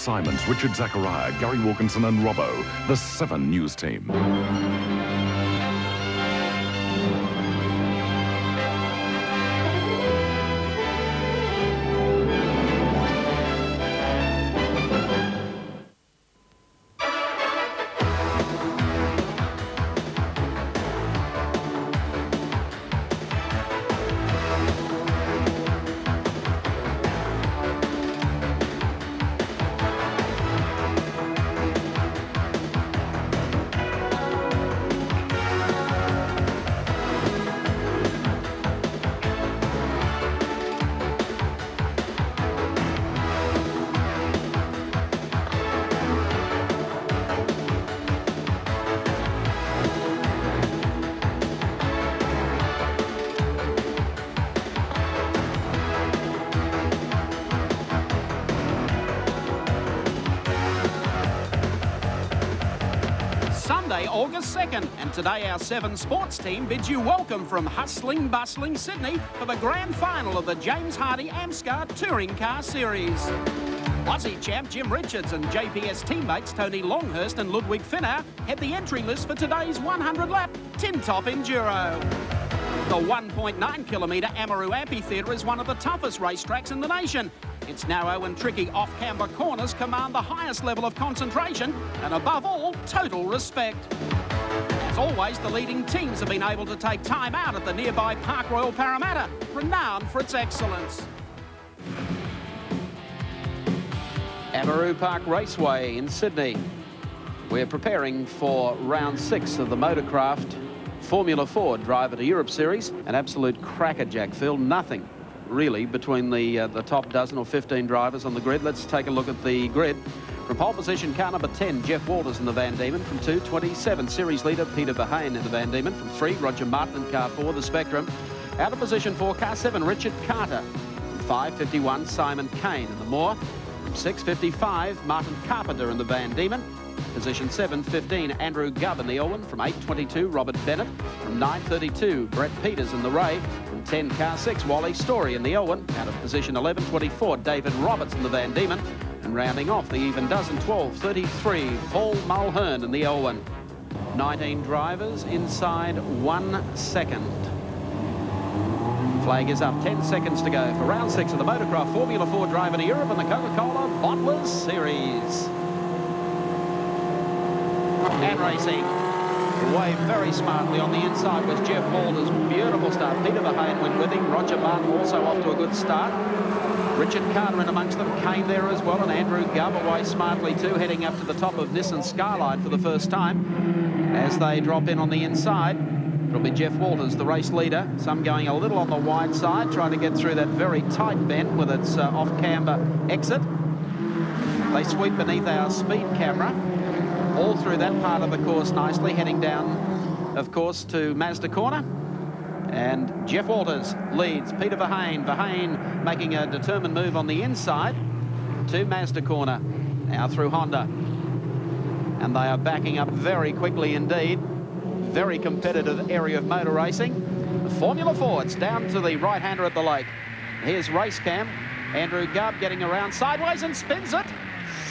Simons, Richard Zachariah, Gary Wilkinson and Robbo, the Seven News Team. August 2nd, and today our Seven Sports team bids you welcome from hustling, bustling Sydney for the grand final of the James Hardie AMSCAR Touring Car Series. Aussie champ Jim Richards and JPS teammates Tony Longhurst and Ludwig Finauer head the entry list for today's 100-lap Tin-Top Enduro. The 1.9 kilometre Amaroo Amphitheatre is one of the toughest racetracks in the nation. Its narrow and tricky off-camber corners command the highest level of concentration and above all, total respect. As always, the leading teams have been able to take time out at the nearby Park Royal Parramatta, renowned for its excellence. Amaroo Park Raceway in Sydney. We're preparing for round six of the Motorcraft Formula Ford Driver to Europe Series. An absolute crackerjack field. Nothing really between the uh, the top dozen or 15 drivers on the grid. Let's take a look at the grid. From pole position, car number 10, Jeff Walters in the Van Diemen. From 2, 27, series leader Peter Verheyen in the Van Diemen. From 3, Roger Martin in car 4, the Spectrum. Out of position 4, car 7, Richard Carter. From 5, 51, Simon Kane in the Moore. From 6, 55, Martin Carpenter in the Van Diemen. Position 7, 15, Andrew Gubb in the Elwyn. From 8, 22, Robert Bennett. From 9, 32, Brett Peters in the Ray. From 10, car 6, Wally Story in the Elwyn. Out of position 11, 24, David Roberts in the Van Diemen. And rounding off the even dozen, 12, 33, Paul Mulhern in the Elwyn. 19 drivers inside one second. Flag is up, 10 seconds to go for round six of the Motorcraft Formula Ford Driver to Europe and the Coca-Cola Bottlers Series. And racing. Away very smartly on the inside was Jeff Walters. Beautiful start. Peter Verheyen went with him. Roger Martin also off to a good start. Richard Carter in amongst them came there as well, and Andrew Gubb away smartly too, heading up to the top of Nissan Skyline for the first time. As they drop in on the inside, it'll be Jeff Walters, the race leader. Some going a little on the wide side, trying to get through that very tight bend with its uh, off-camber exit. They sweep beneath our speed camera all through that part of the course nicely, heading down, of course, to Mazda Corner. And Jeff Walters leads Peter Verheyen. Verheyen making a determined move on the inside to Mazda Corner, now through Honda. And they are backing up very quickly indeed. Very competitive area of motor racing. The Formula Fords down to the right-hander at the lake. Here's race cam. Andrew Gubb getting around sideways and spins it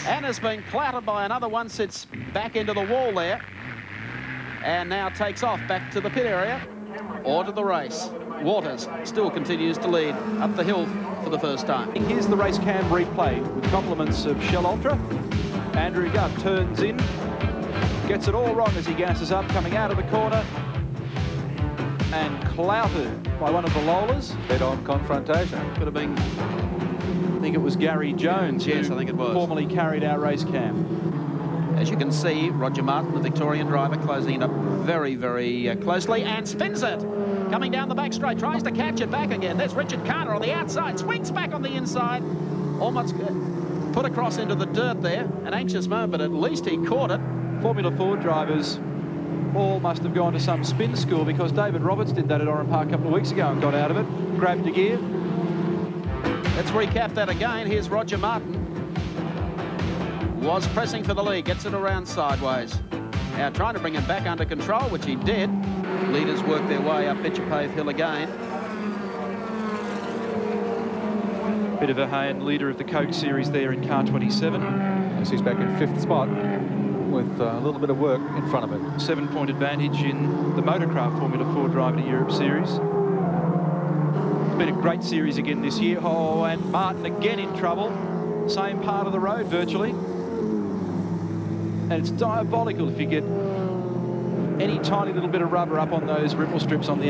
and has been clouted by another one, sits back into the wall there, and now takes off back to the pit area or to the race. Walters still continues to lead up the hill for the first time. Here's the race cam replay with compliments of Shell Ultra. Andrew Gubb turns in, gets it all wrong as he gasses up, coming out of the corner, and clouted by one of the Lolas. Head-on confrontation. Could have been I think it was Gary Jones yes, I think it was. formerly carried our race cam. As you can see, Roger Martin, the Victorian driver, closing it up very, very uh, closely and spins it. Coming down the back straight, tries to catch it back again. There's Richard Carter on the outside, swings back on the inside. Almost uh, put across into the dirt there. An anxious moment, but at least he caught it. Formula Ford drivers all must have gone to some spin school because David Roberts did that at Oran Park a couple of weeks ago and got out of it, grabbed a gear, Let's recap that again. Here's Roger Martin. Was pressing for the lead, gets it around sideways. Now trying to bring him back under control, which he did. Leaders work their way up Pave Hill again. Peter Verheyen leader of the Coke series there in car 27. as he's back in fifth spot with uh, a little bit of work in front of him. Seven-point advantage in the Motorcraft Formula Ford Driver to Europe Series. Been a great series again this year. Oh, and Martin again in trouble. Same part of the road, virtually. And it's diabolical if you get any tiny little bit of rubber up on those ripple strips on the